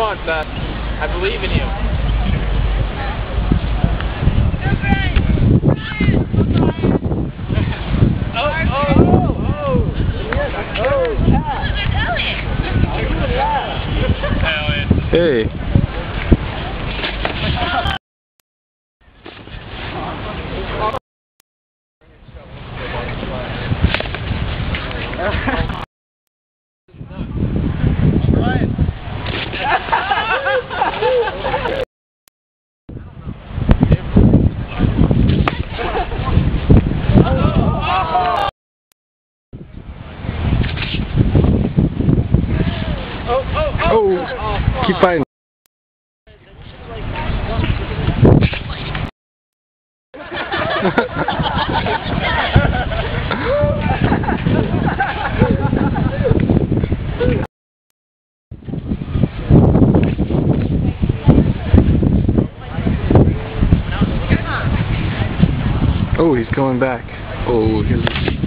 on, Seth. I believe in you. Oh, oh, oh, oh. Elliot. Hey. Keep fighting. Oh, he's going back. Oh, he's.